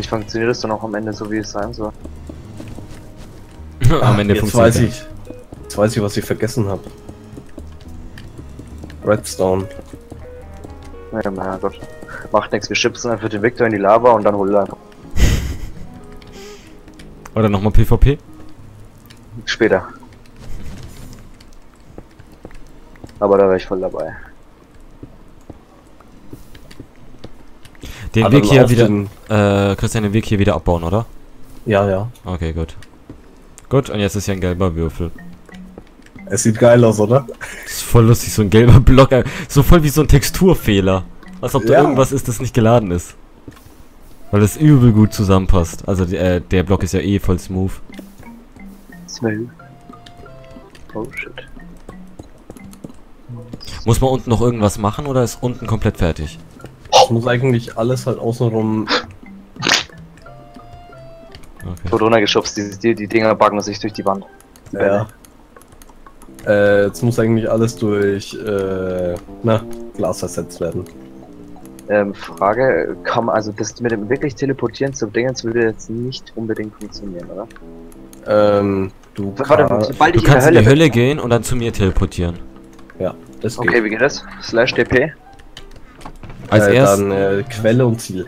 Hoffentlich funktioniert es dann auch am Ende so, wie es sein soll. Am Ende jetzt funktioniert weiß ich. Jetzt weiß ich, was ich vergessen habe. Redstone. Ja, mein Gott. Macht nichts, wir schubsen einfach den Victor in die Lava und dann hol er einfach Oder nochmal PvP? später. Aber da wäre ich voll dabei. Den Weg hier wieder, den- äh, Christian, den Weg hier wieder abbauen, oder? Ja, ja. Okay, gut. Gut, und jetzt ist hier ein gelber Würfel. Es sieht geil aus, oder? Das ist voll lustig, so ein gelber Block. äh, So voll wie so ein Texturfehler. Als ob da Ja. irgendwas ist, das nicht geladen ist. Weil das übel gut zusammenpasst. Also äh, der Block ist ja eh voll smooth. Smooth. Oh shit. Muss man unten noch irgendwas machen oder ist unten komplett fertig? Es muss eigentlich alles halt außenrum. Okay. Wird runtergeschubst, die, die, die Dinger backen sich durch die Wand. Die Ja. Äh, jetzt muss eigentlich alles durch äh, na, Glas ersetzt werden. Ähm, Frage, man, also das mit dem wirklich teleportieren zum Dingens würde jetzt nicht unbedingt funktionieren, oder? Ähm, du Warte, kann- sobald Du ich in der kannst in Hölle die Hölle bin. gehen und dann zu mir teleportieren. Ja, das geht. Okay, wie geht das? Slash DP? Als äh, erst. Dann äh, Quelle und Ziel.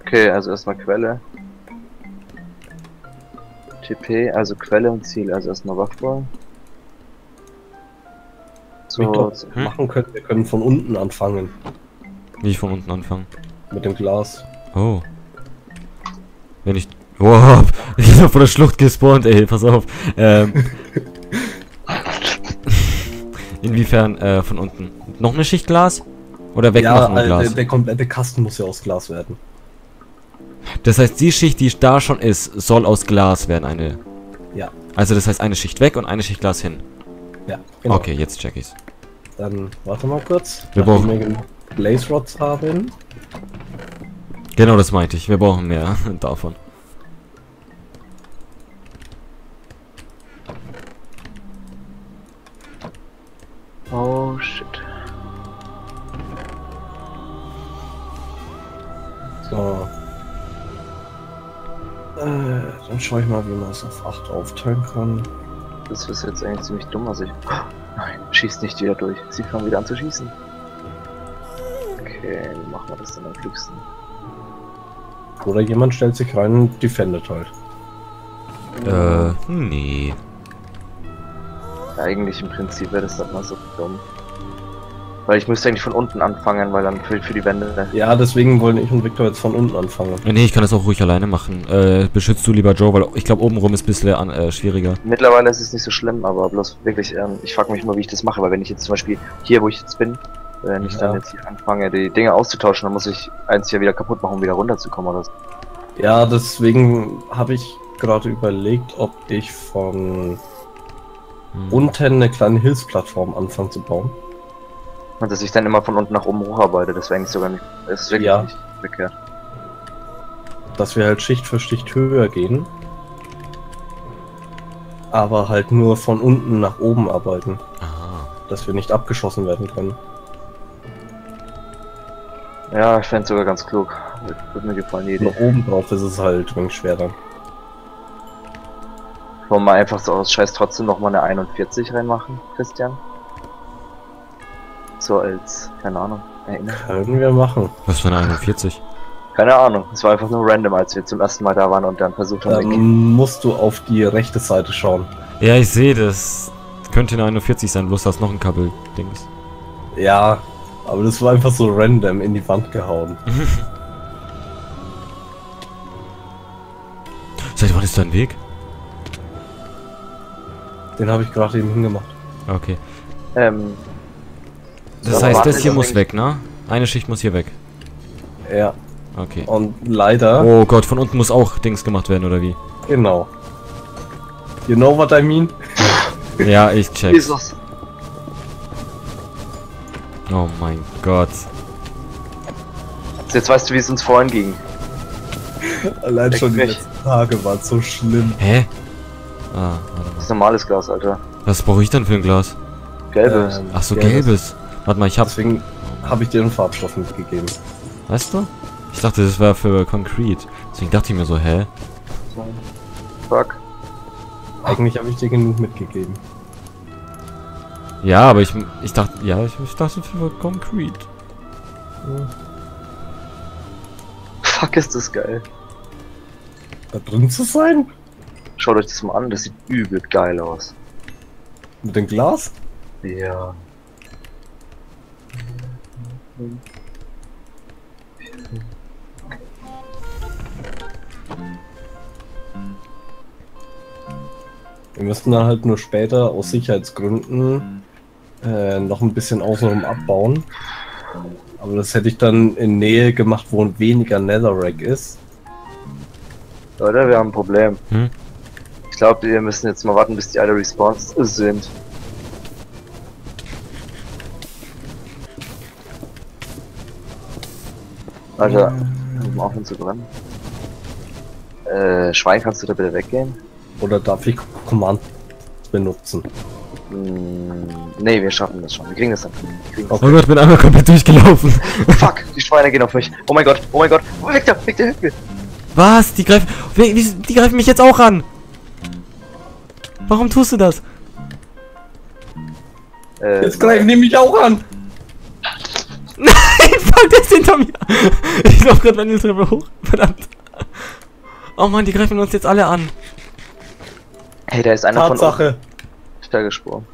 Okay, also erstmal Quelle. TP, also Quelle und Ziel, also erstmal Waffe. So, Victor, Hm? machen können, wir können von unten anfangen. Wie ich von unten anfangen. Mit dem Glas. Oh. Wenn ich. Wow, ich bin vor der Schlucht gespawnt, ey, pass auf. Ähm. Inwiefern äh, von unten? Noch eine Schicht Glas? Oder ja, wegmachen mit äh, Glas? der, der komplette Kasten muss ja aus Glas werden. Das heißt, die Schicht, die da schon ist, soll aus Glas werden, eine. Ja. Also das heißt eine Schicht weg und eine Schicht Glas hin. Ja, genau. Okay, jetzt check ich's. Dann warte mal kurz. Wir Nachdem brauchen- genug Blaze Rods haben. Genau das meinte ich. Wir brauchen mehr davon. Oh shit. So. Äh, dann schaue ich mal, wie man es auf 8 aufteilen kann. Das ist jetzt eigentlich ziemlich dumm, also ich. Nein, schießt nicht wieder durch. Sie fangen wieder an zu schießen. Okay, wie machen wir das dann am klügsten? Oder jemand stellt sich rein und defendet halt. Äh, nee. Eigentlich im Prinzip wäre das dann mal so dumm. Weil ich müsste eigentlich von unten anfangen, weil dann für, für die Wände. Ja, deswegen wollen ich und Victor jetzt von unten anfangen. Äh, Nee, ich kann das auch ruhig alleine machen. Äh, beschützt du lieber Joe, weil ich glaube obenrum ist ein bisschen an, äh, schwieriger. Mittlerweile ist es nicht so schlimm, aber bloß wirklich, ähm, ich frage mich immer, wie ich das mache, weil wenn ich jetzt zum Beispiel hier, wo ich jetzt bin, wenn ich dann Ja. jetzt hier anfange, die Dinge auszutauschen, dann muss ich eins hier wieder kaputt machen, um wieder runterzukommen oder so. Ja, deswegen habe ich gerade überlegt, ob ich von Hm. unten eine kleine Hilfsplattform anfange zu bauen. Und dass ich dann immer von unten nach oben hocharbeite, das wäre eigentlich sogar nicht, das ist wirklich Ja. nicht verkehrt. Dass wir halt Schicht für Schicht höher gehen. Aber halt nur von unten nach oben arbeiten. Ah. Dass wir nicht abgeschossen werden können. Ja, ich fände sogar ganz klug. Würde würd mir gefallen, die Idee. Nach oben drauf ist es halt ein wenig schwer dann. Wollen wir einfach so aus Scheiß trotzdem nochmal eine 41 reinmachen, Christian? So als, keine Ahnung, Erinnerung. Können wir machen. Was für eine 41? Keine Ahnung, es war einfach nur random, als wir zum ersten Mal da waren und dann versucht haben, Dann Ähm, musst du auf die rechte Seite schauen. Ja, ich sehe das. Könnte eine 41 sein, bloß da ist noch ein Kabel-Dings. Ja, aber das war einfach so random in die Wand gehauen. Seit wann ist da ein Weg? Den habe ich gerade eben hingemacht. Okay. ähm, Das So, heißt, das hier das muss weg, ne? Eine Schicht muss hier weg. Ja, Okay. und leider, Oh Gott, von unten muss auch Dings gemacht werden, oder wie? genau. You know what I mean? Ja, ich check's. Jesus. Oh mein Gott. Jetzt weißt du, wie es uns vorhin ging. Allein schon die letzten Tage waren so schlimm. Hä? Ah, warte Das mal. ist normales Glas, Alter. Was brauche ich denn für ein Glas? Gelbes. Ähm, Ach so, gelbes. gelbes. Warte mal, ich hab. Deswegen habe ich dir einen Farbstoff mitgegeben. Weißt du? Ich dachte, das war für Concrete. Deswegen dachte ich mir so, hä? Fuck. Eigentlich habe ich dir genug mitgegeben. Ja, aber ich, ich dachte, ja, ich, ich dachte für Concrete. Fuck, ist das geil. Da drin zu sein? Schaut euch das mal an, das sieht übel geil aus. Mit dem Glas? Ja. Wir müssen dann halt nur später aus Sicherheitsgründen äh, noch ein bisschen außenrum abbauen. Aber das hätte ich dann in Nähe gemacht, wo weniger Netherrack ist. Leute, wir haben ein Problem. Hm? Ich glaube, wir müssen jetzt mal warten, bis die alle Respawns sind. Alter, um aufhören zu brennen. Äh, Schwein, kannst du da bitte weggehen? Oder darf ich Command benutzen? Hm, nee, wir schaffen das schon. Wir kriegen das dann. Kriegen das Oh Gott, ich bin einmal komplett durchgelaufen. Fuck, die Schweine gehen auf mich. Oh mein Gott, oh mein Gott. Oh, weg da, weg da, weg da. Was? Die greifen. Die greifen mich jetzt auch an. Warum tust du das? Äh, Jetzt greifen die mich auch an! Nein, fuck, der ist hinter mir. Ich lauf gerade meine Treppe hoch. Verdammt. Oh Mann, die greifen uns jetzt alle an. Hey, da ist einer von Tatsache! uns gesprungen.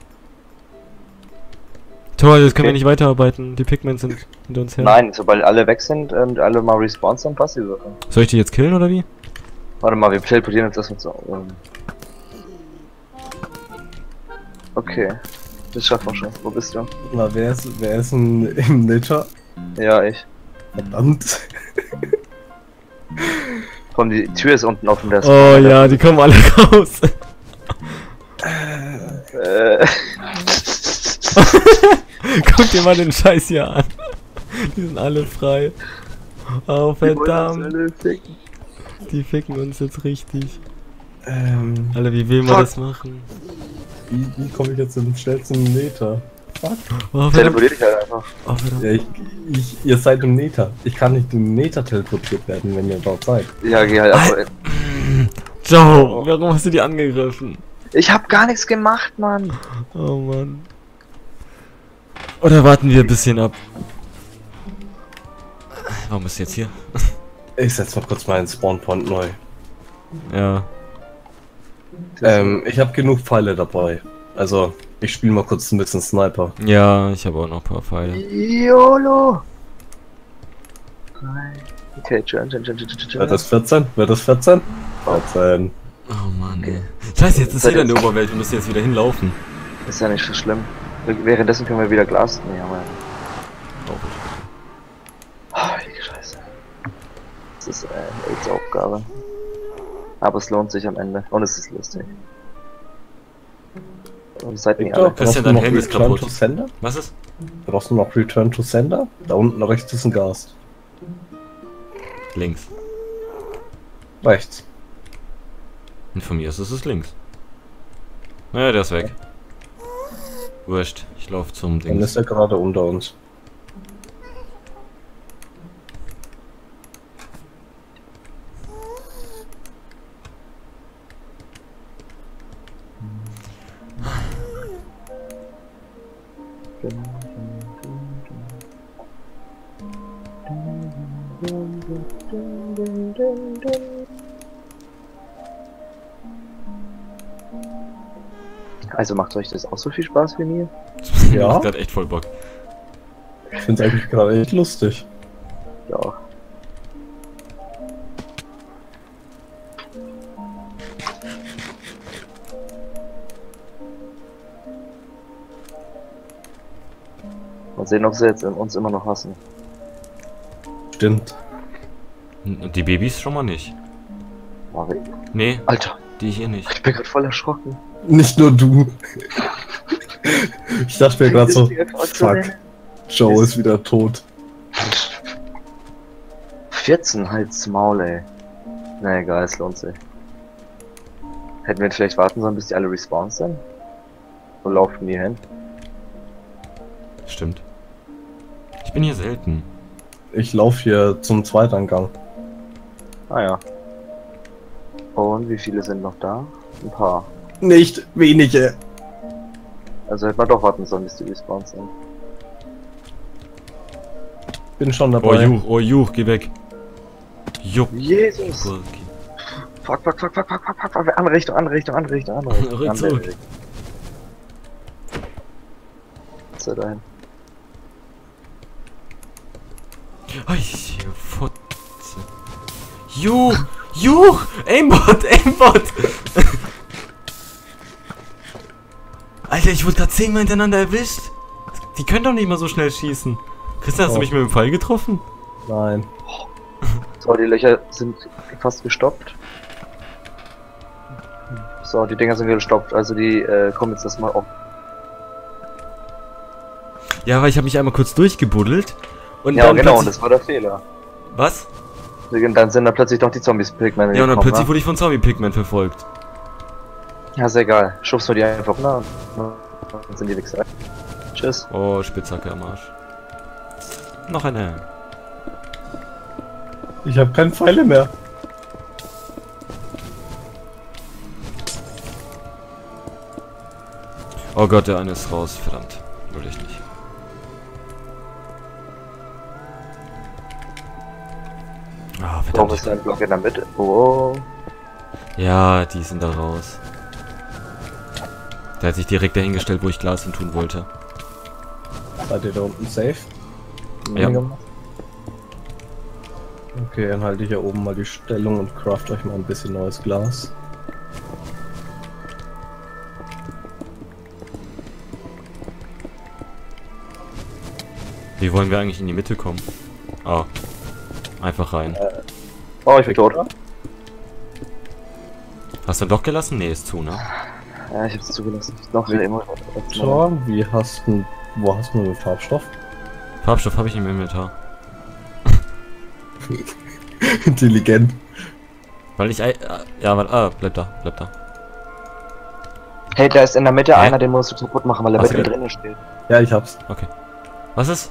Toll, jetzt können wir Okay. nicht weiterarbeiten. Die Pigmen sind hinter uns her. Nein, sobald alle weg sind und alle mal respawnen, dann passt die Sache. Soll ich die jetzt killen oder wie? Warte mal, wir teleportieren uns erstmal so. ähm. Okay. Das schaffen wir schon. Wo bist du? Na, wer ist, wer ist denn im Nature? Ja, ich. Verdammt. Komm, die Tür ist unten offen. Der ist Oh ja, die kommen alle raus. Äh, Guck dir mal den Scheiß hier an. Die sind alle frei. Oh verdammt. ficken. Die ficken uns jetzt richtig. Ähm, Alter, wie will man Fuck. das machen? wie, wie komme ich jetzt im schnellsten Nether? Fuck. Oh. Teleportier dich halt einfach. Oh. Ja, ich, ich, ihr seid im Nether. Ich kann nicht im Nether teleportiert werden, wenn ihr dort seid. Ja, geh halt einfach. in. Joe, warum hast du die angegriffen? Ich hab gar nichts gemacht, Mann. Oh Mann. Oder warten wir ein bisschen ab? Warum ist jetzt hier? Ich setz mal kurz meinen Spawnpoint neu. Ja. Ähm, ich habe genug Pfeile dabei. Also, ich spiele mal kurz ein bisschen Sniper. Ja, ich habe auch noch ein paar Pfeile. YOLO! Wird das 14? Wird das 14? 14. Oh Mann, ey. Scheiße, jetzt ist jeder in der Oberwelt. Wir müssen jetzt wieder hinlaufen. Ist ja nicht so schlimm. Währenddessen können wir wieder Glas. Nee, ja nicht. Ah, Scheiße. Das ist äh, echt Aufgabe. Aber es lohnt sich am Ende. Und es ist lustig. Und seid nicht alle. Christian, dein noch Helm ist Return kaputt. to Sender? Was ist? Brauchst du noch Return to Sender? Da unten rechts ist ein Gast. Links. Rechts. Und von mir ist es links. Naja, der ist weg. Wurscht. Ich laufe zum Dann Ding. ist er gerade unter uns. Also macht euch das auch so viel Spaß wie mir? Ja. Macht grad echt voll Bock. Ich find's eigentlich gerade echt lustig. Ja. Mal sehen, ob sie jetzt uns immer noch hassen. Stimmt. Und die Babys schon mal nicht. Marvin. Nee, Alter, die hier nicht. ich bin gerade voll erschrocken. Nicht nur du. Ich dachte mir gerade so, fuck, Joe ist wieder tot. 14 halt's Maul, ey. Na egal, es lohnt sich. Hätten wir vielleicht warten sollen, bis die alle respawnen sind? Wo laufen die hin? Stimmt. Ich bin hier selten. Ich laufe hier zum Zweitangang. Ah ja. Und wie viele sind noch da? Ein paar. Nicht wenige. Also hätte man doch warten sollen, bis die respawned sind. Bin schon dabei. Oh Juch, oh Juch, geh weg. Juck. Jesus! Okay. Fuck, fuck, fuck, fuck, fuck, fuck, fuck, fuck. Andere Richtung, andere Richtung, andere Richtung, andere Richtung. Rück andere zurück. Richtung. Was ist da dahin? Ei, Fotze. Juch, Juch, Aimbot, Aimbot. Alter, ich wurde gerade zehnmal hintereinander erwischt. Die können doch nicht mal so schnell schießen. Christian, hast du Oh. mich mit dem Pfeil getroffen? Nein. So, die Löcher sind fast gestoppt. So, die Dinger sind wieder gestoppt, also die äh, kommen jetzt erstmal auf. Ja, weil ich habe mich einmal kurz durchgebuddelt. Und Ja, dann genau, und das war der Fehler. Was? Dann sind da plötzlich doch die Zombies-Pigmen Ja, und dann plötzlich ne? wurde ich von Zombie-Pigman verfolgt. Ja, ist egal. Schubst du die einfach na, dann sind die Wichser. Tschüss. Oh, Spitzhacke am Arsch. Noch eine. Ich habe keine Pfeile mehr. Oh Gott, der eine ist raus. Verdammt. Will ich nicht. Warum ist da ein Block in der Mitte? Oh. Ja, die sind da raus. Der hat sich direkt dahingestellt, wo ich Glas hin tun wollte. Seid ihr da unten safe? Ja. Okay, dann halte ich hier oben mal die Stellung und craft euch mal ein bisschen neues Glas. Wie wollen wir eigentlich in die Mitte kommen? Ah. Einfach rein. Oh, ich bin tot. Hast du doch gelassen? Nee, ist zu, ne? Ja, ich hab's zugelassen. Noch wieder immer. So, wie hast du, wo hast du den Farbstoff? Farbstoff habe ich im Inventar. Intelligent. Weil ich... äh, Ja, warte, ah, bleib da, bleib da. Hey, da ist in der Mitte Hä? einer, den musst du kaputt machen, weil er mitten drinnen steht. Ja, ich hab's. Was ist?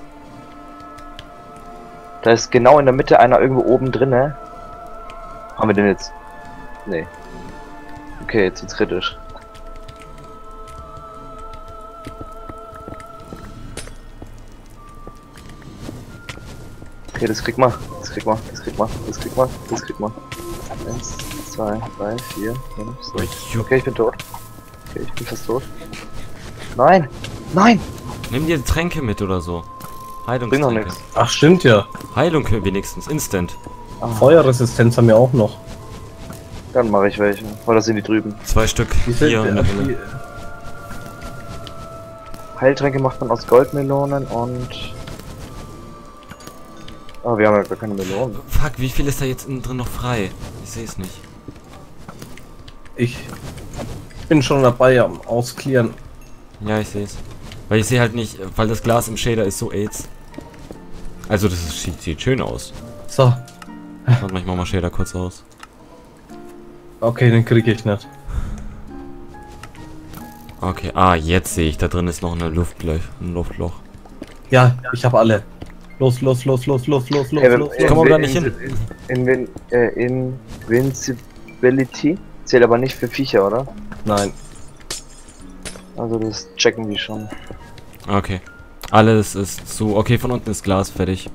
Da ist genau in der Mitte einer irgendwo oben drinne. Haben wir den jetzt? Nee. Okay, jetzt wird's kritisch. Okay, das krieg mal. Das krieg mal. Das krieg mal. Das krieg mal. Das krieg mal. Eins, zwei, drei, vier, fünf, sechs. Okay, ich bin tot. Okay, ich bin fast tot. Nein! Nein! Nimm dir Tränke mit oder so. Bringt noch Heilungstränke. nix. Ach, stimmt ja. Heilung wenigstens, instant. Ah, Feuerresistenz haben wir auch noch. dann mache ich welche. Oder sind die drüben? Zwei Stück Diese- hier in der die-. Heiltränke macht man aus Goldmelonen und. Oh, wir haben ja gar keine Melonen. Fuck, wie viel ist da jetzt innen drin noch frei? Ich sehe es nicht. Ich bin schon dabei am Ausklären. Ja, ich sehe es. Weil ich sehe halt nicht, weil das Glas im Shader ist so AIDS. Also das ist, sieht, sieht schön aus. So, Warte mal, ich mach mal Shader kurz aus. okay, den kriege ich nicht. Okay, ah, jetzt sehe ich, da drin ist noch eine Luftloch. Ein Luftloch. Ja, ich habe alle. Los, los, los, los, los, los, los, Hey, los. Ich komm aber da nicht hin. In, in, äh, Invincibility zählt aber nicht für Viecher, oder? Nein. Also das checken die schon. Okay. Alles ist zu. Okay, von unten ist Glas fertig.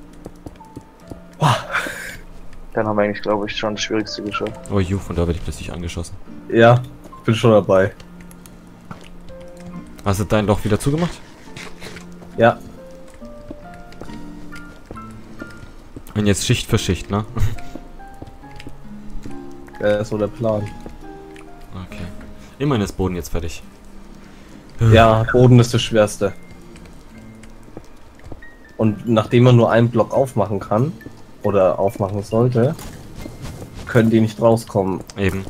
Dann haben wir eigentlich, glaube ich, schon das Schwierigste geschafft. Oh, ju, von da werde ich plötzlich angeschossen. Ja, bin schon dabei. Hast du dein Loch wieder zugemacht? Ja, Und jetzt Schicht für Schicht, ne? das ist so der Plan. Okay. Immerhin ist Boden jetzt fertig. Ja, Boden ist das Schwerste. Und nachdem man nur einen Block aufmachen kann, oder aufmachen sollte, können die nicht rauskommen. Eben.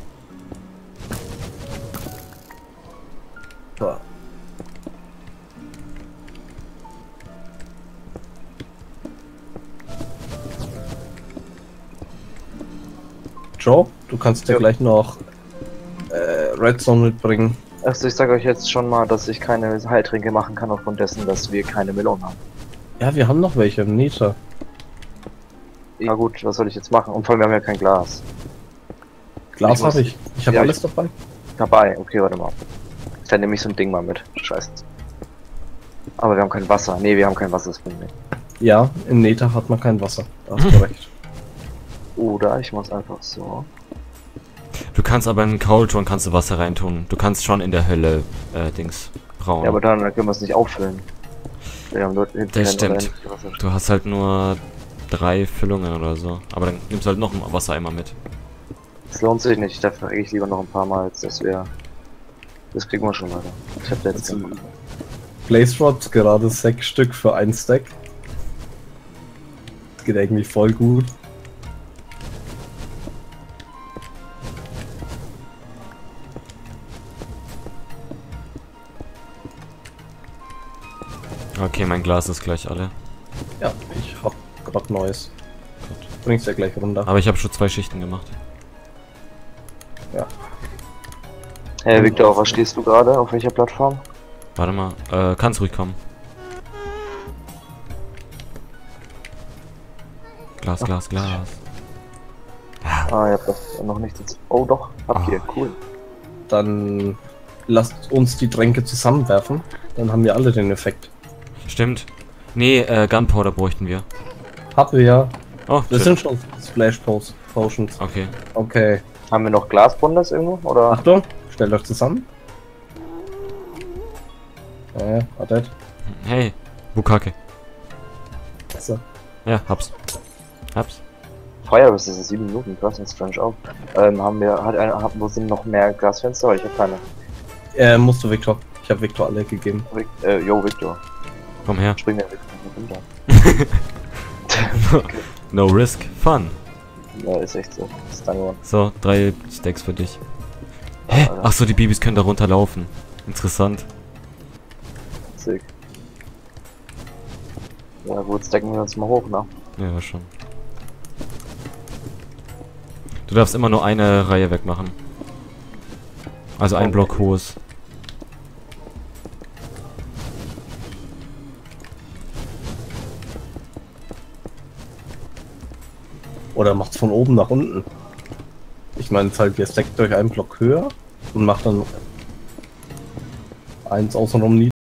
So. Joe, du kannst dir Ja. gleich noch äh, Redstone mitbringen. Also ich sage euch jetzt schon mal, dass ich keine Heiltränke machen kann aufgrund dessen, dass wir keine Melonen haben. Ja, wir haben noch welche im Nita. Ja gut, was soll ich jetzt machen? Und vor allem, wir haben ja kein Glas. Glas habe ich. Ich habe Ja, alles dabei. Dabei, okay, warte mal. Dann nehme ich so ein Ding mal mit. Scheiße. Aber wir haben kein Wasser. Nee, wir haben kein Wasser, das bringt nicht. Ja, in Neta hat man kein Wasser. Da hast du recht. Oder ich muss einfach so. Du kannst aber in Kaulton kannst du Wasser reintun. Du kannst schon in der Hölle, äh, Dings, brauen. Ja, aber dann können wir es nicht auffüllen. Wir haben dort Das stimmt. Du hast halt nur drei Füllungen oder so. Aber dann nimmst du halt noch ein Wassereimer mit. Das lohnt sich nicht. Da frage ich lieber noch ein paar Mal, als dass wir. Das kriegen wir schon weiter. Ich hab jetzt. Also, Blaze Rods gerade sechs Stück für ein Stack. Das geht irgendwie voll gut. Okay, mein Glas ist gleich alle. Ja, grad neues. Bring's ja gleich runter. Aber ich habe schon zwei Schichten gemacht. Hey Victor, auf was stehst du gerade? Auf welcher Plattform? Warte mal, äh, kannst ruhig kommen. Glas, Glas, Glas. Ah, ihr habt das noch nicht. Jetzt. Oh doch, habt ihr. Ah. Cool. Dann lasst uns die Tränke zusammenwerfen. Dann haben wir alle den Effekt. Stimmt. Nee, äh, Gunpowder bräuchten wir. Haben wir ja. Oh, Das shit. sind schon Splash Potions. Okay. Okay. Haben wir noch Glasbundes irgendwo? Oder? Achtung, stellt euch zusammen. Äh, wartet. Hey, Bukake. So. Ja, hab's. Hab's. Feuer, das ist sieben Minuten, krass, jetzt strange auf. Ähm, haben wir, hat einer, haben, wo sind noch mehr Glasfenster? Ich habe keine. Äh, musst du Victor. Ich habe Victor alle gegeben. Vic, äh, yo, Victor. Komm her. Spring der Victor runter. No risk, fun. Ja, ist echt so. Ist. So, drei Stacks für dich. Hä? Ach so, die Babys können da runterlaufen. Interessant. Sick. Ja gut, stacken wir uns mal hoch, ne? Ja, schon. Du darfst immer nur eine Reihe wegmachen. Also ein Okay. Block hohes. Oder macht's von oben nach unten. Ich meine, es halt, ihr stackt euch einen Block höher und macht dann eins außenrum nieder.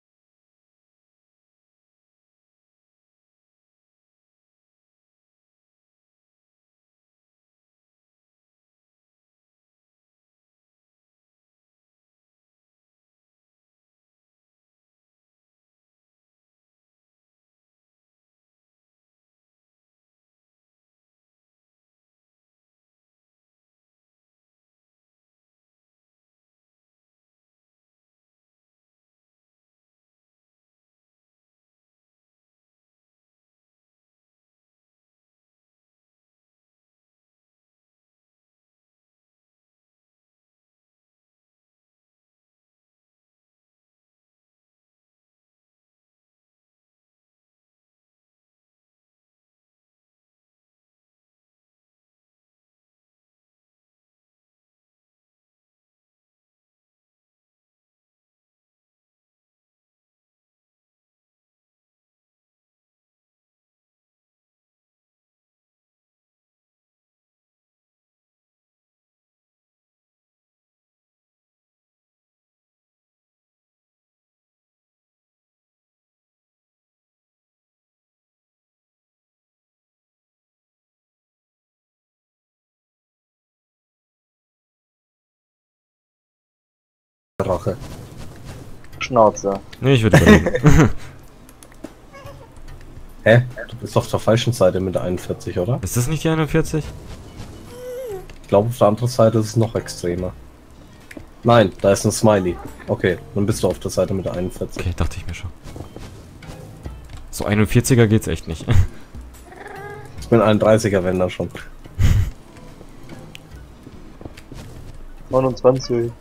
Rache. Schnauze. Nee, ich würde überlegen. Hä? Du bist auf der falschen Seite mit der 41, oder? ist das nicht die 41? Ich glaube, auf der anderen Seite ist es noch extremer. Nein, da ist ein Smiley. Okay, dann bist du auf der Seite mit der 41. Okay, dachte ich mir schon. So 41er geht's echt nicht. Ich bin 31er, wenn dann schon. 29.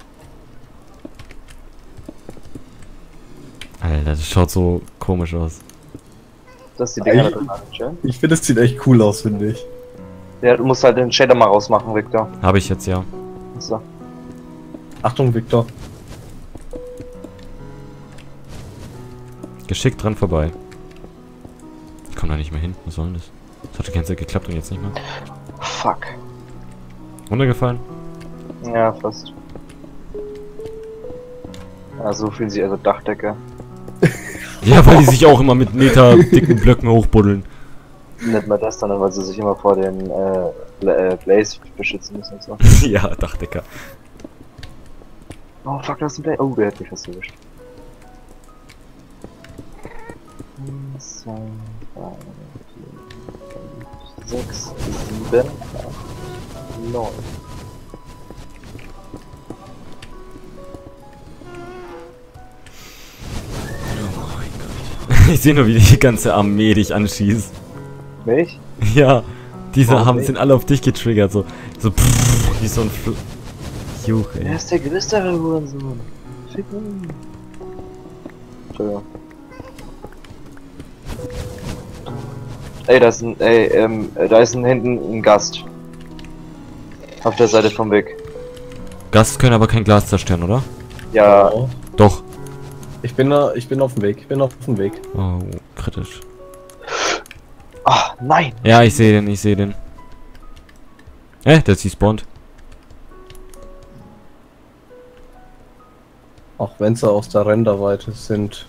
Alter, das schaut so komisch aus. Das ist die Dinger schön. Ich finde, es sieht echt cool aus, finde ich. Ja, du musst halt den Shader mal rausmachen, Victor. Habe ich jetzt ja. So. Achtung, Victor. Geschickt dran vorbei. Ich komm da nicht mehr hin. Was soll denn das? Das hat die ganze Zeit geklappt und jetzt nicht mehr. Fuck. Runtergefallen? Ja, fast. Ja, so fühlen sich also Dachdecker. Ja, weil die sich auch immer mit Meter dicken Blöcken hochbuddeln. Nicht mal das, sondern weil sie sich immer vor den äh, äh, Blaze beschützen müssen und so. ja, Dachdecker. Oh fuck, da ist ein Blaze. Oh, der hat mich fast erwischt. Zwei, drei, vier, fünf, sechs, sieben, acht, neun. Ich sehe nur, wie die ganze Armee dich anschießt. Mich? Ja, diese haben, sind alle auf dich getriggert, so, so pff, wie so ein Fl Juch, Wer ey. ist der größere Hurensohn? Fick ihn. Entschuldigung. Ey, da ist ein, ey, ähm, da ist ein, hinten ein Gast. Auf der Seite vom Weg. Gast können aber kein Glas zerstören, oder? Ja, Oh. Doch. Ich bin da, ich bin auf dem Weg, ich bin auf dem Weg. Oh, kritisch. ah, nein! Ja, ich sehe den, ich sehe den. Äh, der ist despawned. Auch wenn sie aus der Renderweite sind.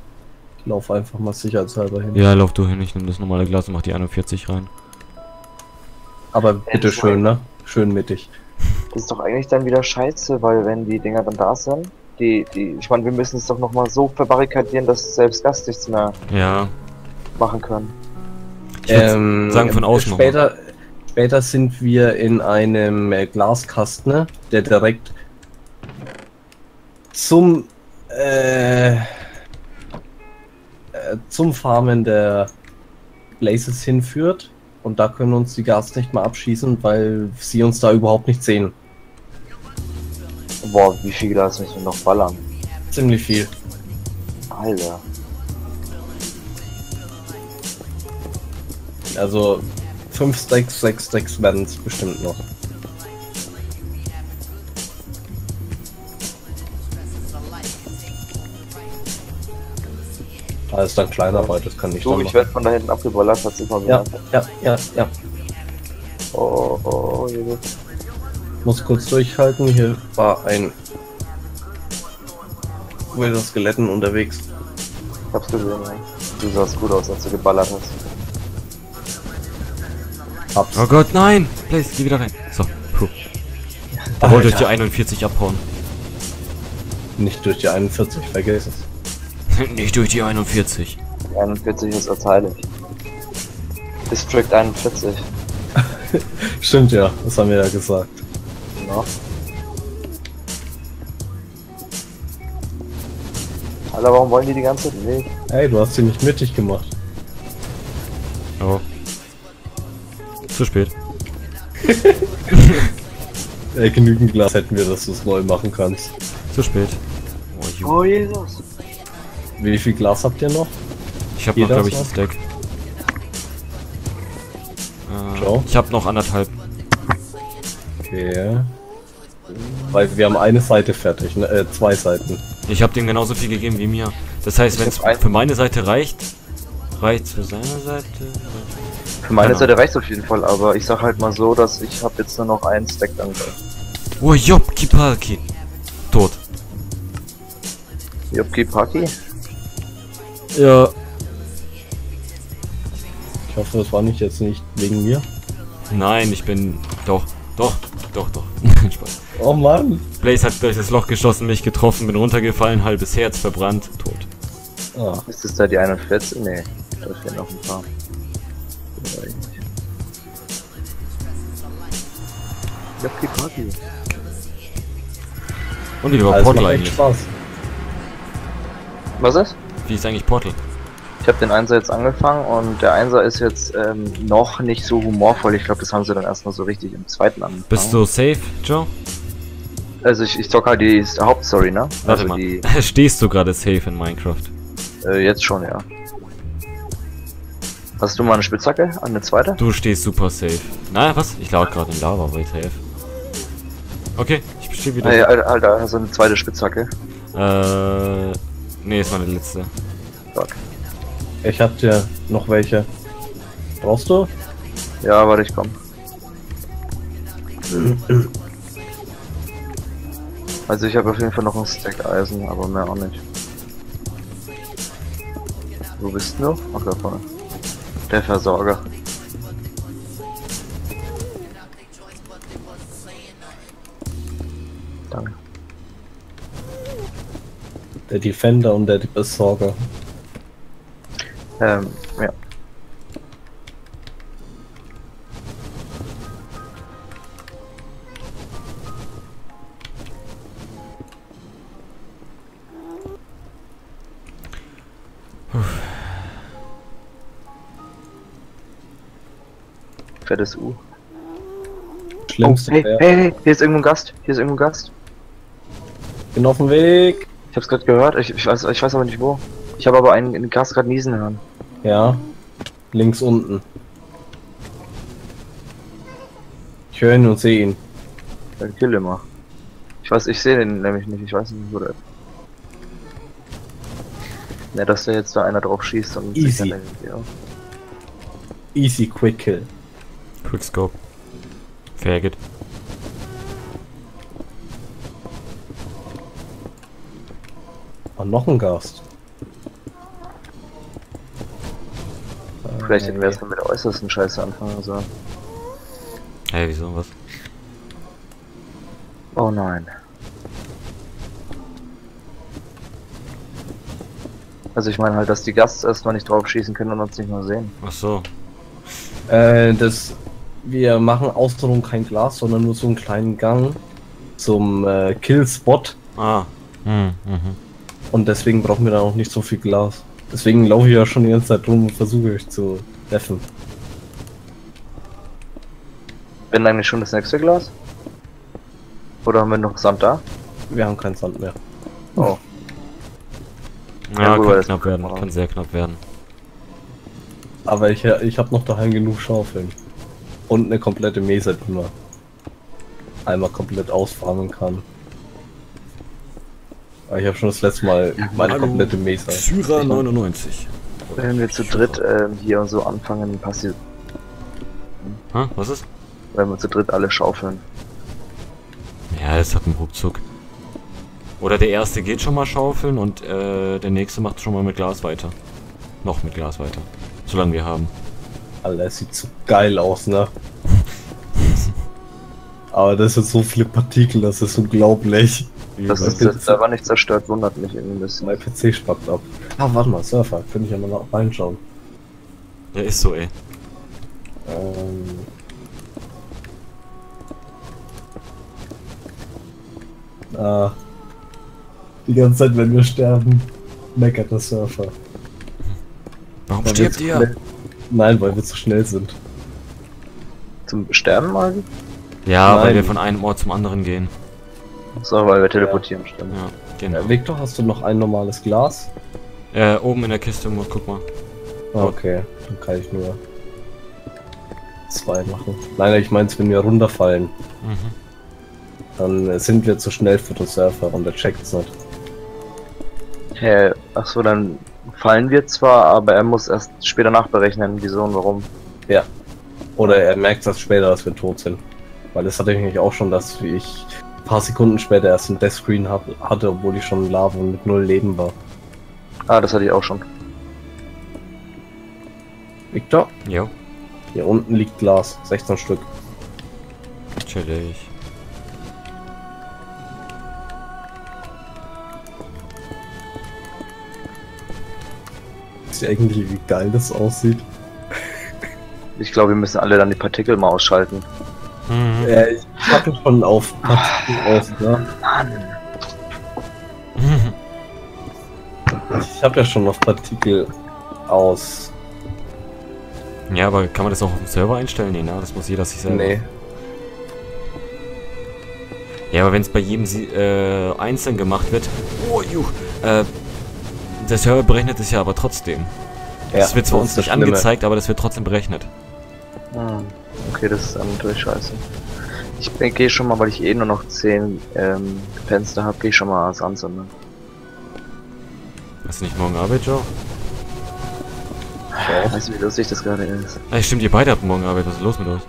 Ich lauf einfach mal sicherheitshalber hin. Ja, lauf du hin, ich nehme das normale Glas und mach die 41 rein. Aber bitte schön, ne? Schön mittig. Das ist doch eigentlich dann wieder scheiße, weil wenn die Dinger dann da sind, die, die, ich meine, wir müssen es doch nochmal so verbarrikadieren, dass selbst Gast nichts mehr Ja. machen können. Ich würd sagen, von außen noch Später, später sind wir in einem äh, Glaskasten, der direkt zum äh, äh, zum Farmen der Blazes hinführt. Und da können uns die Gas nicht mal abschießen, weil sie uns da überhaupt nicht sehen. Boah, wie viel Glas müssen wir noch ballern? Ziemlich viel. Alter. Also 5 Stacks, 6 Stacks werden es bestimmt noch. Da ist dann Kleinarbeit, das kann nicht So, ich werde von da hinten abgeballert, hat sich mal Ja, wieder. ja, ja, ja. Oh, oh, Junge. Muss kurz durchhalten, hier war ein Wither Skeletten unterwegs. Ich hab's gesehen, ja. Du sahst gut aus, als du geballert hast. Hab's. Oh Gott, nein! Blaze, geh wieder rein. So, puh. Da wollte euch die 41 abhauen. Nicht durch die 41, vergiss es. Nicht durch die 41. 41 ist erteilig. District 41. Stimmt ja, das haben wir ja gesagt. Ja. Alter, warum wollen die die ganze Zeit nicht? Ey, du hast sie nicht mittig gemacht. Oh. Zu spät. Ey, genügend Glas hätten wir, dass du es neu machen kannst. Zu spät. Oh. Oh Jesus. Wie viel Glas habt ihr noch? Ich habe noch, glaube ich, ein Stack. Äh, Ciao. ich habe noch anderthalb. Okay. Weil wir haben eine Seite fertig, ne? Äh, zwei Seiten. Ich habe dem genauso viel gegeben wie mir. Das heißt, wenn es für meine Seite reicht, reicht für seine Seite. Für meine Genau. Seite reicht auf jeden Fall, aber ich sag halt mal so, dass ich habe jetzt nur noch einen Stack dann. Oh, Job, Kipalki. Tot. Jopki Paki? Ja. Ich hoffe, das war nicht jetzt nicht wegen mir. Nein, ich bin. Doch, doch, doch, doch. Oh Mann! Blaze hat durch das Loch geschossen, mich getroffen, bin runtergefallen, halbes Herz verbrannt, tot. Ah, Ist das da die 41? Nee, da fehlen noch ein paar. Oder eigentlich. Jopki Paki. Und wie war alles Portal eigentlich? Spaß. Was ist? Wie ist eigentlich Portal? Ich habe den Einser jetzt angefangen und der Einser ist jetzt ähm, noch nicht so humorvoll. Ich glaube, das haben sie dann erstmal so richtig im zweiten angefangen. Bist du safe, Joe? Also ich, ich zocke halt die Hauptstory, ne? Warte Also mal. die, Stehst du gerade safe in Minecraft? äh, jetzt schon, ja. Hast du mal eine Spitzhacke? Eine zweite? Du stehst super safe. Na, was? Ich lag gerade in Lava, weil safe. Okay, ich stehe wieder. Hey, Alter, Alter, hast du eine zweite Spitzhacke? Äh. Nee, ist meine letzte. Fuck. Ich hab dir noch welche. Brauchst du? Ja, warte, ich komm. Also ich habe auf jeden Fall noch ein Stack Eisen, aber mehr auch nicht. Wo bist du? Ach, da vorne. Der Versorger. Danke. Der Defender und der Besorger. Ähm, ja. Fettes U. Oh, Schlimmste hey, wäre. hey, hey, hier ist irgendwo ein Gast. Hier ist irgendwo ein Gast. Bin auf dem Weg. Ich hab's gerade gehört. Ich, ich, weiß, ich weiß aber nicht wo. Ich habe aber einen in Gast gerade niesen hören. Ja. Links unten. Ich höre ihn und sehe ihn. Dann kill immer. Ich weiß, ich sehe den nämlich nicht. Ich weiß nicht, wo der ist. Ja, dass da jetzt da einer drauf schießt und Easy. sich dann auf. Easy Quick Kill. Quickscope. Faggot. Und noch ein Gast. Vielleicht hätten wir erstmal mit der äußersten Scheiße anfangen sollen. Hey, wieso was? Oh nein. Also ich meine halt, dass die Gasts erstmal nicht drauf schießen können und uns nicht mal sehen. Ach so. Äh, das, wir machen außenrum kein Glas, sondern nur so einen kleinen Gang zum äh, Kill-Spot. Ah. Hm, mhm. Und deswegen brauchen wir da auch nicht so viel Glas. Deswegen laufe ich ja schon die ganze Zeit rum und versuche euch zu treffen. Wenn eigentlich schon das nächste Glas? Oder haben wir noch Sand da? Wir haben keinen Sand mehr. Oh. Ja, Ja, gut, kann das knapp kann werden. Kann sehr knapp werden. Aber ich, ich habe noch daheim genug Schaufeln. Und eine komplette Mesa, die man einmal komplett ausfarmen kann. Aber ich habe schon das letzte Mal meine Hallo. komplette Mesa. Syra 99. Wenn wir zu dritt ähm, hier so anfangen, passiert, Ha, was ist? wenn wir zu dritt alle schaufeln. Ja, das hat einen Ruckzuck. Oder der erste geht schon mal schaufeln und äh, der nächste macht schon mal mit Glas weiter. Noch mit Glas weiter. Solange wir haben. Alter, es sieht so geil aus, ne? Aber das sind so viele Partikel, das ist unglaublich. Das ist PC jetzt aber nicht zerstört, wundert mich irgendwie ein bisschen. Mein PC spackt ab. Ah, warte mal, Surfer, könnte ich ja mal nach- reinschauen. Ja, ist so, ey. Ähm. Ah. Die ganze Zeit, wenn wir sterben, meckert der Surfer. Warum stirbt ihr? Nein, weil wir zu schnell sind. Zum Sterben mal? Ja, weil Nein. wir von einem Ort zum anderen gehen. So, weil wir teleportieren, stimmt. Ja, genau. Äh, Victor, hast du noch ein normales Glas? Äh, oben in der Kiste, Mo- guck mal. Ah, Okay, dann kann ich nur zwei machen. Nein, ich meine, wenn wir runterfallen, Mhm. dann sind wir zu schnell für den Surfer und der checkt's nicht. Hä, ach so, dann fallen wir zwar, aber er muss erst später nachberechnen, wieso und warum. Ja. Oder er merkt das später, dass wir tot sind. Weil das hatte ich nämlich auch schon, dass ich ein paar Sekunden später erst ein Death Screen hab, hatte, obwohl ich schon Lava und mit null Leben war. Ah, das hatte ich auch schon. Victor, Jo, hier unten liegt Glas, 16 Stück. chillig. Ist eigentlich wie geil das aussieht. Ich glaube, wir müssen alle dann die Partikel mal ausschalten. Mhm. Äh, ich hatte schon auf Partikel aus, ne? Mann. Ich habe ja schon auf Partikel aus. Ja, aber kann man das auch auf dem Server einstellen? Nee, ne? Das muss jeder sich selber. Nee. Ja, aber wenn es bei jedem sie- äh, einzeln gemacht wird. Oh, juh, äh, der Server berechnet es ja aber trotzdem. das wird zwar das uns nicht angezeigt. aber das wird trotzdem berechnet. Hm. Okay, das ist dann natürlich scheiße. Ich gehe schon mal, weil ich eh nur noch 10 ähm, Fenster habe, gehe ich schon mal Sand sammeln. Hast du nicht morgen Arbeit, Joe? auch. Weißt du, wie lustig das gerade ist? Ah, stimmt, ihr beide habt morgen Arbeit. Was ist los mit euch?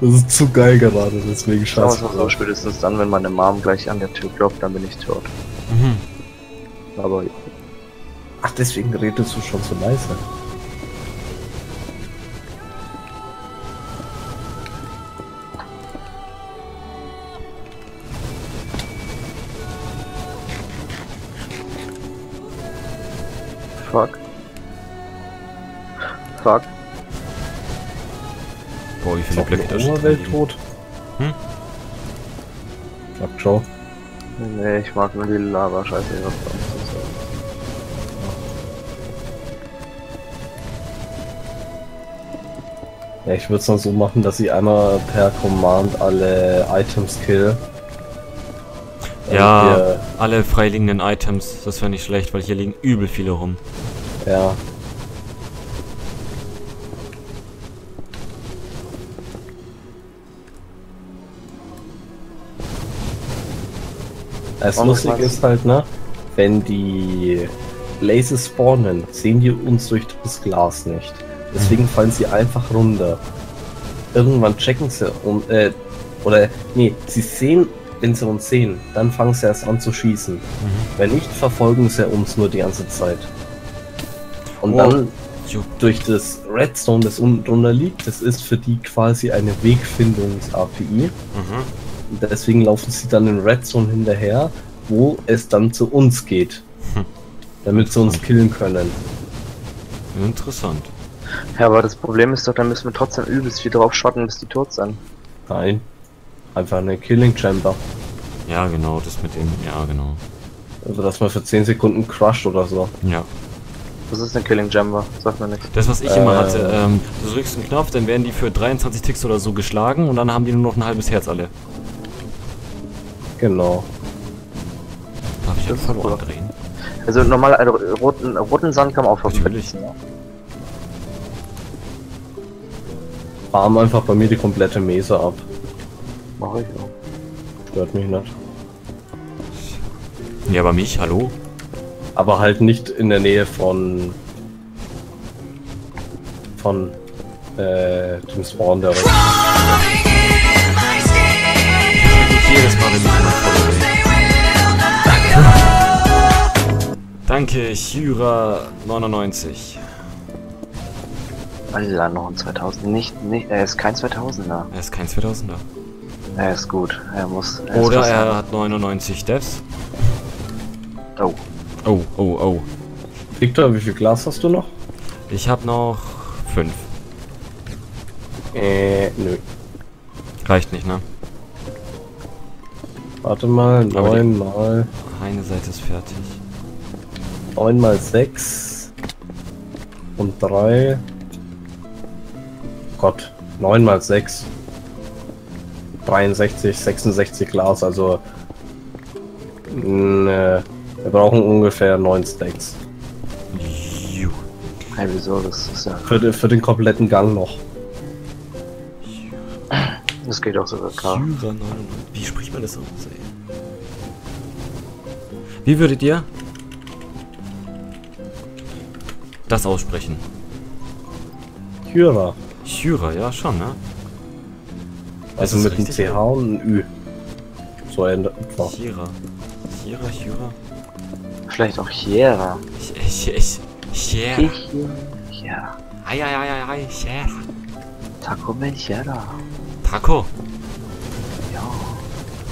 Das ist zu geil gerade, deswegen scheiße. mal so, spätestens dann, wenn meine Mom gleich an der Tür klopft, dann bin ich tot. Mhm. Aber Ach, deswegen redest du schon so leise. fuck. Fuck. Boah, wie viele Blöcke da schon Oberwelt tot. Hm? Sagt Joe. Nee, ich mag nur die Lava, Ja, ich würde es dann so machen, dass ich einmal per Command alle Items kill. Ja, alle freiliegenden Items, das wäre nicht schlecht, weil hier liegen übel viele rum. ja. Das Und Lustige ist halt, ne, wenn die Laser spawnen, sehen die uns durch das Glas nicht. Deswegen fallen sie einfach runter. Irgendwann checken sie und, äh, oder, nee, sie sehen, wenn sie uns sehen, dann fangen sie erst an zu schießen. Mhm. Wenn nicht, verfolgen sie uns nur die ganze Zeit. Und Oh. dann durch das Redstone, das unten drunter liegt, das ist für die quasi eine Wegfindungs-API. Mhm. Deswegen laufen sie dann in Redstone hinterher, wo es dann zu uns geht. Hm. Damit sie uns killen können. Interessant. Ja, aber das Problem ist doch, dann müssen wir trotzdem übelst viel drauf schotten, bis die tot sind. Nein. Einfach eine Killing Chamber. Ja, genau, das mit dem. Ja, genau. Also dass man für 10 Sekunden crusht oder so. Ja. Was ist denn Killing Jammer? Sag mir nichts. Das, was ich immer Äh. hatte, ähm, du drückst einen Knopf, dann werden die für 23 Ticks oder so geschlagen und dann haben die nur noch ein halbes Herz alle. Genau. Darf ich Das gut. andrehen? Also normal, also, roten, roten Sand kann man auch Natürlich. verpflichten. Ja. Farm einfach bei mir die komplette Mese ab. Mach ich auch. Stört mich nicht. Ja, aber mich, hallo? Aber halt nicht in der Nähe von. von. äh. dem Spawn der jedes Mal, wenn ich jemand folge. Danke, Hyra99. Alter, noch ein 2000. Nicht, nicht, er ist kein 2000er. Er ist kein 2000er. Er ist gut. Er muss. Er Oder er hat 99 Devs. Oh. Oh, oh, oh. Victor, wie viel Glas hast du noch? Ich habe noch 5. Äh, nö. Reicht nicht, ne? Warte mal, Aber die- 9 mal. Eine Seite ist fertig. 9 mal 6. Und 3. Gott, 9 mal 6. 63, 66 Glas, also. Ne, wir brauchen ungefähr 9 Stacks. Hey, wieso? Das ist ja. Für, den- für den kompletten Gang noch. Das geht auch sogar klar. Hyra 99. Wie spricht man das aus, ey? Wie würdet ihr das aussprechen? Hyra. Hyra, ja schon, ne? Also mit einem richtig. CH und einem Ü. So in etwa. Hyra. Hyra, Hyra. Vielleicht auch Hiera. Ich, ich, ich, Hyra. Ja. Ei, Hyra. Taco Bell Hiera. Taco. Ja.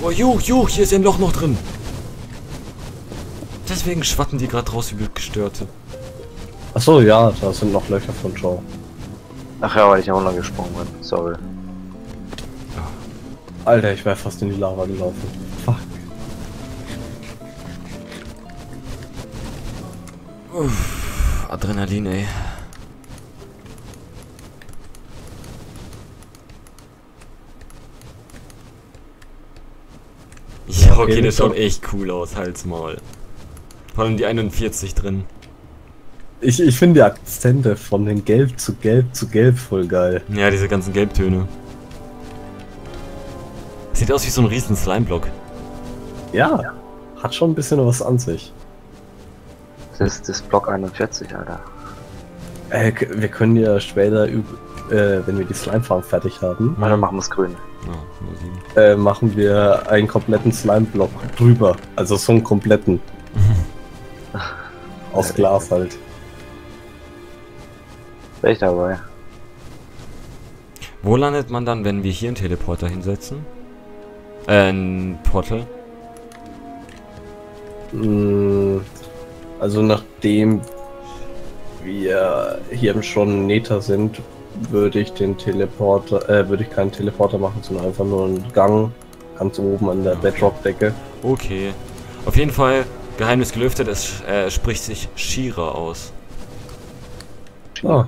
Oh, juch, juch, hier ist ein Loch noch drin. Deswegen schwatten die gerade raus wie wild gestörte. Achso, ja, da sind noch Löcher von Joe. Ach ja, weil ich auch noch gesprungen bin. Sorry. Alter, ich wäre fast in die Lava gelaufen. Fuck. Uff, Adrenalin, ey. Ja, okay, okay, das schaut echt cool aus, halt's Maul. Vor allem die 41 drin. Ich, ich finde die Akzente von den Gelb zu Gelb zu Gelb voll geil. Ja, diese ganzen Gelbtöne. Sieht aus wie so ein riesen Slime-Block. Ja, hat schon ein bisschen was an sich. Das, das Block 41, Alter. Äh, wir können ja später, üb- äh, wenn wir die Slime-Farm fertig haben, Mal dann machen wir es grün. Ja, nur sieben. äh, machen wir einen kompletten Slime-Block drüber. Also so einen kompletten. Aus Glas halt. Ich dabei. Wo landet man dann, wenn wir hier einen Teleporter hinsetzen? Äh, ein Portal? Mm, Also nachdem wir hier schon Neta sind, würde ich den Teleporter, äh, würde ich keinen Teleporter machen, sondern einfach nur einen Gang ganz oben an der Okay. Bedrock-Decke. Okay. Auf jeden Fall, Geheimnis gelüftet, es äh, spricht sich Shira aus. Ah,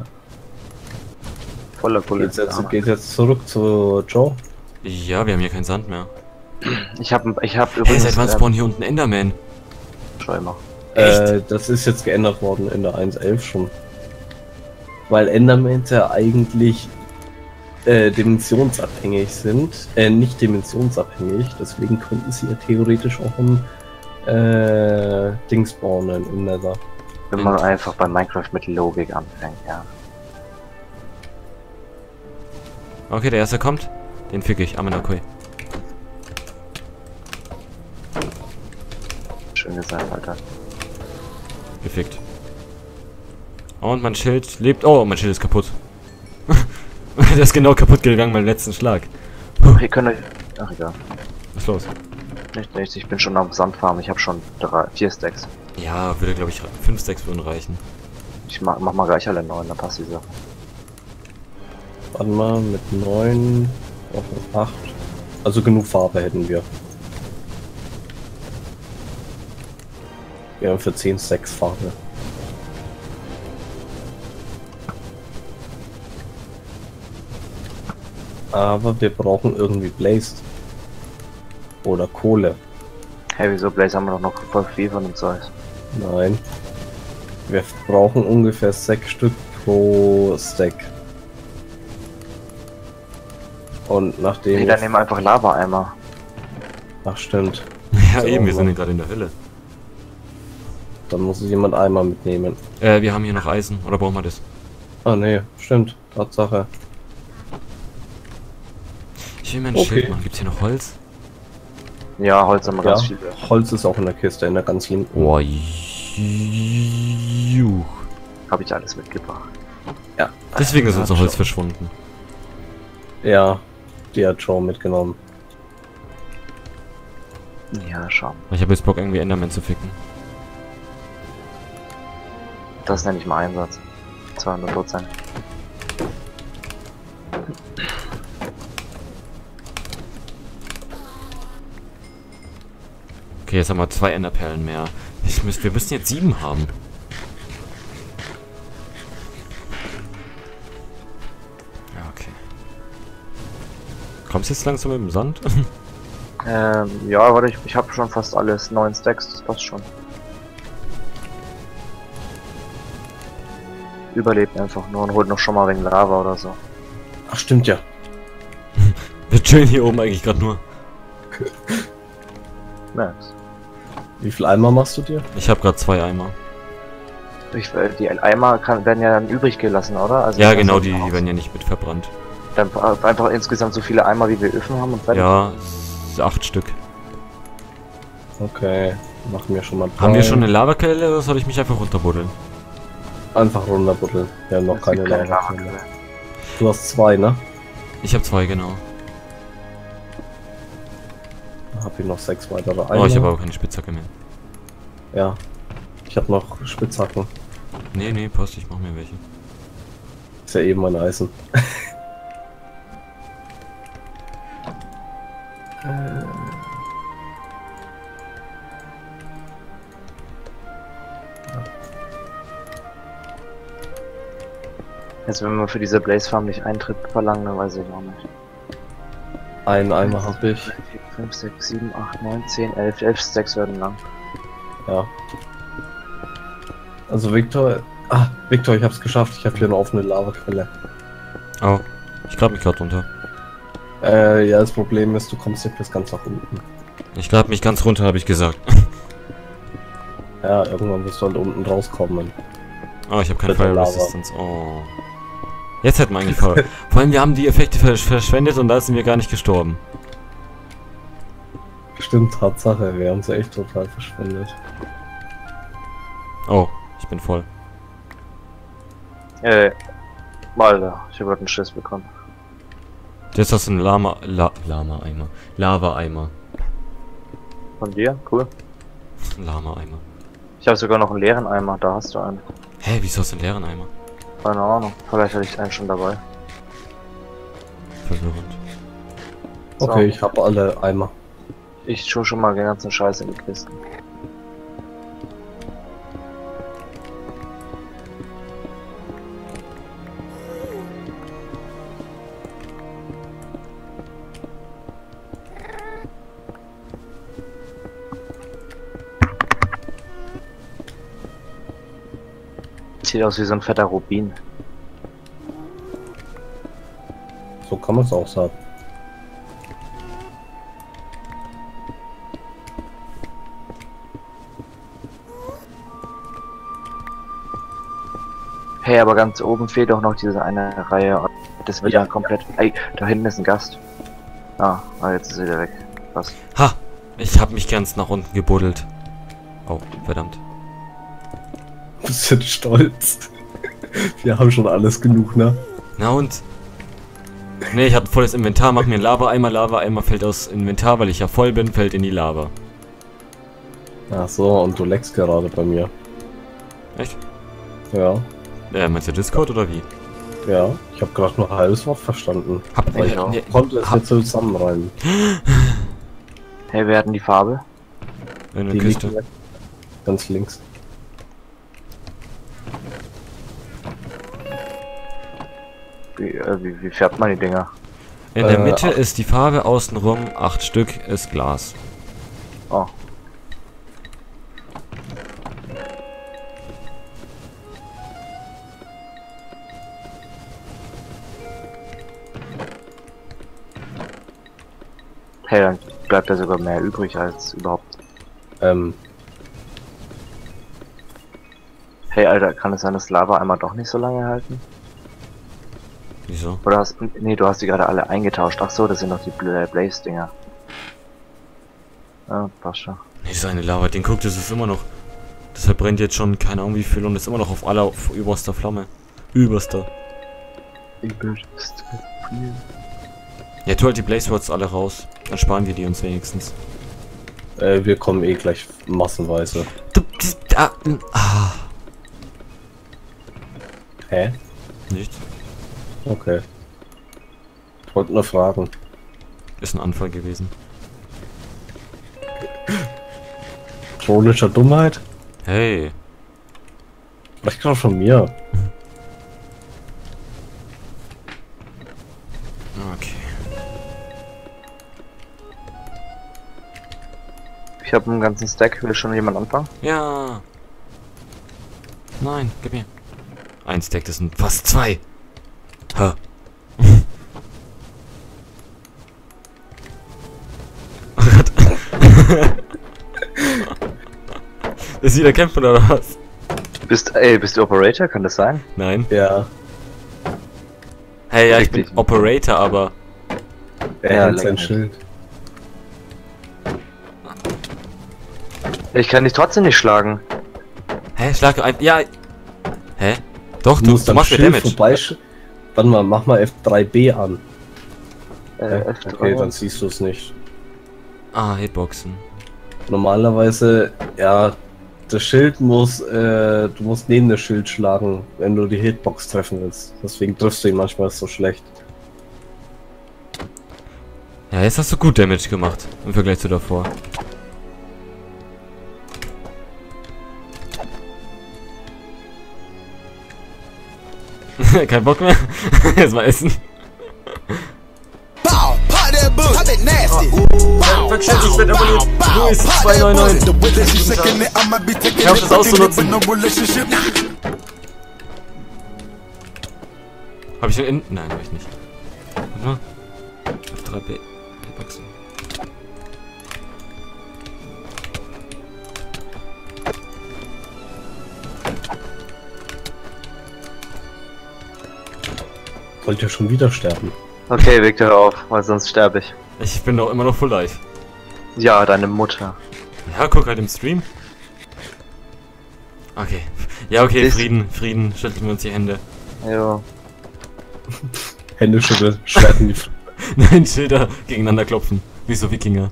Voller Pulle. geht's jetzt, geht's jetzt zurück zu Joe? Ja, wir haben hier keinen Sand mehr. Ich habe ich hab Hey, übrigens... seit wann ähm, spawnen hier unten Enderman? Schau immer. Echt? Äh, das ist jetzt geändert worden in der 1.11 schon. Weil Endermans ja eigentlich äh, dimensionsabhängig sind. Äh, nicht dimensionsabhängig, deswegen könnten sie ja theoretisch auch im äh, Ding spawnen im Nether. Wenn man einfach bei Minecraft mit Logik anfängt, ja. Okay, der erste kommt. Den fick ich. Amenakoi. Schön gesagt, Alter. Gefickt. Und mein Schild lebt. Oh, mein Schild ist kaputt. der ist genau kaputt gegangen beim letzten Schlag. Ihr könnt euch... Ach egal. Was ist los? Nicht, nicht, ich bin schon am Sandfarm. Ich habe schon drei, vier Stacks. Ja, würde glaube ich 5, 6 würden reichen. Ich mach, mach mal gleich alle neun, dann passt die Sache. Warte mal, mit 9 auf 8. Also genug Farbe hätten wir. Wir haben für 10 6 Farbe. Aber wir brauchen irgendwie Blazed. Oder Kohle. Hey, wieso Blaze haben wir doch noch voll viel von dem Zeug? Nein. Wir brauchen ungefähr 6 Stück pro Stack. Und nachdem. Nee, dann nehmen wir einfach Lava-Eimer. Ach, stimmt. Ja, So, eben, wir sind ja gerade in der Hölle. Dann muss es jemand einmal mitnehmen. Äh, wir haben hier noch Eisen. Oder brauchen wir das? Ah, nee, stimmt. Tatsache. Ich will mir ein Okay. Schild machen. Gibt's hier noch Holz? Ja, Holz haben wir Ja, ganz viel. Holz ist auch in der Kiste, in der ganz linken. Oh, juch. Habe ich alles mitgebracht. Ja. Deswegen ist unser Holz schon. verschwunden. Ja, die hat Joe mitgenommen. Ja, schau. Ich habe jetzt Bock, irgendwie Enderman zu ficken. Das nenne ich mal Einsatz. 200 Prozent. Okay, jetzt haben wir zwei Enderperlen mehr. Ich müsst, wir müssen jetzt sieben haben. Ja, okay. Kommst du jetzt langsam mit dem Sand? Ähm, ja, warte, ich, ich habe schon fast alles. Neun Stacks, das passt schon. Überlebt einfach nur und holt noch schon mal wegen Lava oder so. Ach, stimmt ja. Wir chillen hier oben eigentlich gerade nur. Nice. Wie viel Eimer machst du dir? Ich habe gerade zwei Eimer. Ich, äh, die Eimer kann, werden ja dann übrig gelassen, oder? Also Ja, genau, die, die werden ja nicht mit verbrannt. Dann einfach insgesamt so viele Eimer, wie wir Öfen haben und fertig. Ja, acht Stück. Okay, machen wir schon mal Haben wir schon eine Lavaquelle oder soll ich mich einfach runterbuddeln? Einfach runterbuddeln. Wir haben noch Es keine keine Lava. Lavaquelle. Du hast zwei, ne? Ich habe zwei, genau. Dann hab ich noch sechs weitere Eimer. Oh, ich habe aber keine Spitzhacke mehr. Ja. Ich habe noch Spitzhacken. Nee, nee, passt, ich mach mir welche. Ist ja eben mein Eisen. Jetzt, wenn wir für diese Blaze Farm nicht Eintritt verlangen, dann weiß ich auch nicht. Einen Eimer habe ich. 5, 6, 7, 8, 9, 10, 11. 11 Stacks werden lang. Ja. Also Victor. Ah, Victor, ich hab's geschafft. Ich habe hier eine offene Lavaquelle. Oh, ich grab mich gerade runter. Äh, ja, das Problem ist, du kommst nicht bis ganz nach unten. Ich grab mich ganz runter, habe ich gesagt. Ja, irgendwann wirst du halt unten rauskommen. Oh, ich habe keine Fire. Resistance. Oh. Jetzt hätten wir eigentlich Vor Vor allem, wir haben die Effekte versch verschwendet und da sind wir gar nicht gestorben. Stimmt, Tatsache, wir haben sie echt total verschwendet. Oh, ich bin voll. Äh, Alter, ich hab grad einen Schiss bekommen. Jetzt hast du einen Lama... La Lama-Eimer. Lava-Eimer. Von dir? Cool. Lama-Eimer. Ich habe sogar noch einen leeren Eimer, da hast du einen. Hä, wieso hast du einen leeren Eimer? Keine Ahnung, vielleicht hatte ich einen schon dabei. Verwirrend. So. Okay, ich habe alle Eimer. Ich tue schon mal den ganzen Scheiß in die Kisten. Sieht aus wie so ein fetter Rubin. So kann man es auch sagen. Hey, aber ganz oben fehlt auch noch diese eine Reihe. Das wird ja komplett. Ey, da hinten ist ein Gast. Ah, ah jetzt ist er wieder weg. Was? Ha! Ich hab mich ganz nach unten gebuddelt. Oh, verdammt. Bisschen stolz. Wir haben schon alles genug, ne? Na und? Nee, ich hatte volles Inventar, mach mir einen Lava-Eimer, Lava-Eimer fällt aus Inventar, weil ich ja voll bin, fällt in die Lava. Ach so, und du leckst gerade bei mir. Echt? Ja, Äh, meinst du Discord oder wie? ja. Ich habe gerade nur ein halbes Wort verstanden. Hab, Ich auch. ne, Konnte es nicht so zusammenreimen. Hey, wir hatten die Farbe. in der Die Küste. ganz links. Wie, äh, wie, wie färbt man die Dinger? In der Äh, Mitte acht. ist die Farbe außenrum, acht Stück ist Glas. Oh. Hey, dann bleibt ja sogar mehr übrig als überhaupt. Ähm, Hey, Alter, kann es sein, dass Lava einmal doch nicht so lange halten? Wieso? Oder hast nee, du hast die gerade alle eingetauscht. Ach so, das sind noch die Bla- Blaze-Dinger. Ah, passt schon. Nee, seine Lava, den guckt, das ist immer noch. Das verbrennt jetzt schon keine Ahnung wie viel und ist immer noch auf aller auf überster Flamme. Überster. Übelst viel. Ja, tu halt die Blaze Rods alle raus. Dann sparen wir die uns wenigstens. äh, wir kommen eh gleich massenweise. Du, ah, ah. Hä? Nichts. Okay. Ich wollte nur fragen. Ist ein Anfall gewesen. Chronischer Dummheit? Hey. Vielleicht gerade von mir. Okay. Ich habe einen ganzen Stack. Will schon jemand anfangen? Ja. Nein, gib mir. Ein Stack, das sind fast zwei. Ha. Oh Gott. Ist wieder kämpfen oder was? Bist, ey, bist du Operator? Kann das sein? Nein. Ja. Hey, ja, ich bin. Operator, aber Er Ja, hält sein. Schild. Ich kann dich trotzdem nicht schlagen. Hä, schlag ein. Ja. Hä? Doch, Du du, musst du machst mir Schild Damage. Warte mal, mach mal F3B an. Äh, Äh, F3. okay, dann siehst du es nicht. Ah, Hitboxen. Normalerweise, ja, das Schild muss, äh, du musst neben das Schild schlagen, wenn du die Hitbox treffen willst. Deswegen triffst du ihn manchmal so schlecht. Ja, jetzt hast du gut Damage gemacht im Vergleich zu davor. Kein Bock mehr? Jetzt mal essen. It nasty. Bow, Versteht, ich werd abonniert. Luis pop that 299. book. The way that she shaking it, I might be taking Hör auf, it, das auszunutzen. Hab ich den in. Nein, hab ich nicht. Warte mal. F3B. Hitboxen. Wollt ihr schon wieder sterben? Okay, Victor, hör auf, weil sonst sterbe ich. Ich bin doch immer noch full life. Ja, deine Mutter. Ja, guck halt im Stream. Okay. Ja, okay, Ist- Frieden, Frieden, schütteln wir uns die Hände. Jo. Hände schütteln, Schwert in die Nein, Schilder gegeneinander klopfen. Wie so Wikinger.